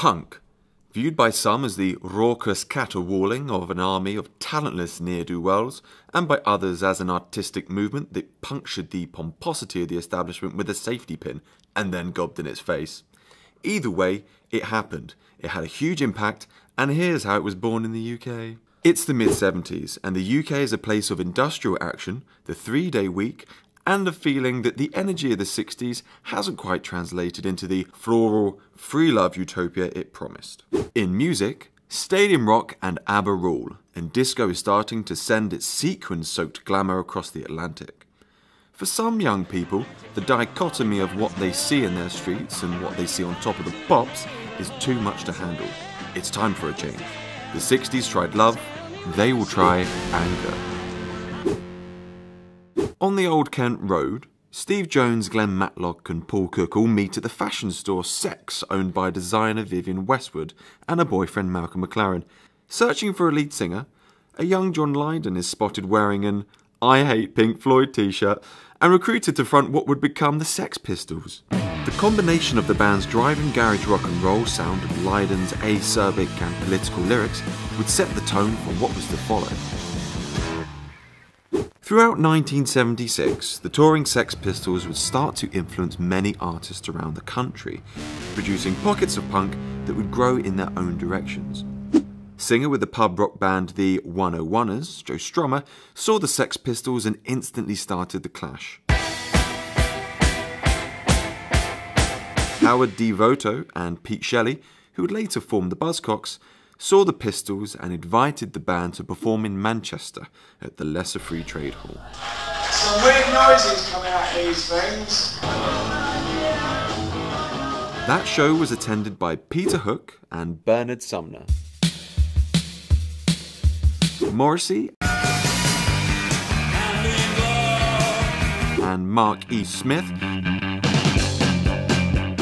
Punk, viewed by some as the raucous caterwauling of an army of talentless ne'er-do-wells, and by others as an artistic movement that punctured the pomposity of the establishment with a safety pin and then gobbed in its face. Either way, it happened. It had a huge impact, and here's how it was born in the UK. It's the mid 70s, and the UK is a place of industrial action, the three day week, and the feeling that the energy of the 60s hasn't quite translated into the floral, free love utopia it promised. In music, stadium rock and ABBA rule, and disco is starting to send its sequin soaked glamour across the Atlantic. For some young people, the dichotomy of what they see in their streets and what they see on top of the pops is too much to handle. It's time for a change. The 60s tried love, they will try anger. On the Old Kent Road, Steve Jones, Glenn Matlock, and Paul Cook all meet at the fashion store Sex, owned by designer Vivienne Westwood and her boyfriend Malcolm McLaren. Searching for a lead singer, a young John Lydon is spotted wearing an I Hate Pink Floyd t shirt and recruited to front what would become the Sex Pistols. The combination of the band's driving garage rock and roll sound and Lydon's acerbic and political lyrics would set the tone for what was to follow. Throughout 1976, the touring Sex Pistols would start to influence many artists around the country, producing pockets of punk that would grow in their own directions. Singer with the pub rock band The 101ers, Joe Strummer, saw the Sex Pistols and instantly started the clash. Howard Devoto and Pete Shelley, who would later form the Buzzcocks, saw the Pistols and invited the band to perform in Manchester at the Lesser Free Trade Hall. Some weird noises coming out of these things. That show was attended by Peter Hook and Bernard Sumner. Morrissey and Mark E. Smith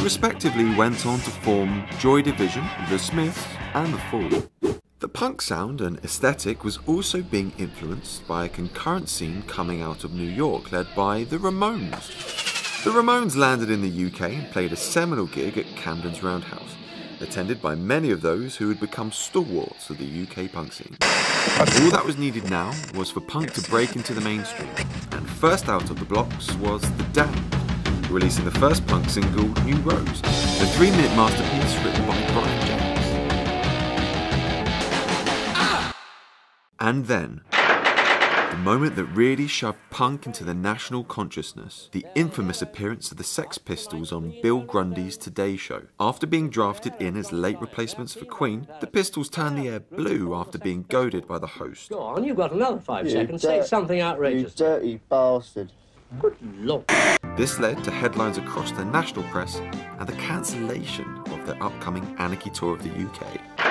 respectively went on to form Joy Division, The Smiths, and The Fall. The punk sound and aesthetic was also being influenced by a concurrent scene coming out of New York led by the Ramones. The Ramones landed in the UK and played a seminal gig at Camden's Roundhouse, attended by many of those who had become stalwarts of the UK punk scene. All that was needed now was for punk to break into the mainstream, and first out of the blocks was The Damned releasing the first punk single, New Rose, a three minute masterpiece written by Brian James. And then, the moment that really shoved punk into the national consciousness, the infamous appearance of the Sex Pistols on Bill Grundy's Today Show. After being drafted in as late replacements for Queen, the Pistols turned the air blue after being goaded by the host. Go on, you've got another five You seconds. dirt- Say something outrageous. You dirty bastard. Good lord. This led to headlines across the national press and the cancellation of their upcoming Anarchy tour of the UK.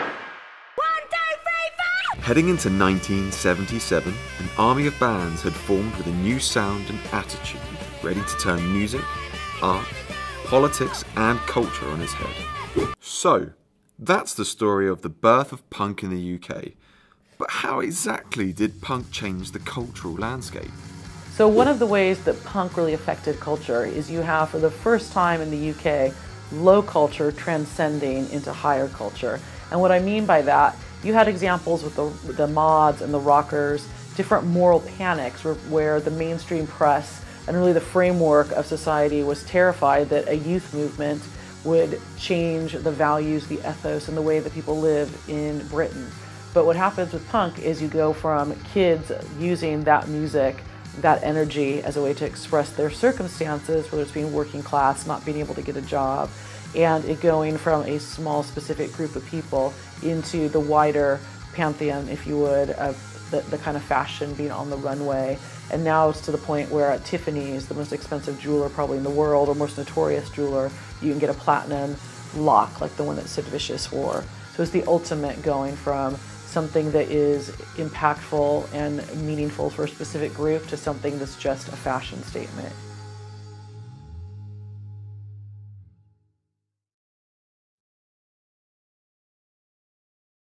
Heading into 1977, an army of bands had formed with a new sound and attitude, ready to turn music, art, politics, and culture on its head. So, that's the story of the birth of punk in the UK. But how exactly did punk change the cultural landscape? So one of the ways that punk really affected culture is you have, for the first time in the UK, low culture transcending into higher culture. And what I mean by that, you had examples with the, the mods and the rockers, different moral panics where, where the mainstream press and really the framework of society was terrified that a youth movement would change the values, the ethos, and the way that people live in Britain. But what happens with punk is you go from kids using that music that energy as a way to express their circumstances, whether it's being working class, not being able to get a job, and it going from a small specific group of people into the wider pantheon, if you would, of the, the kind of fashion being on the runway. And now it's to the point where at Tiffany's, the most expensive jeweler probably in the world, or most notorious jeweler, you can get a platinum lock like the one that Sid Vicious wore. So it's the ultimate going from something that is impactful and meaningful for a specific group to something that's just a fashion statement.